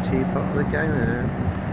cheap up the game.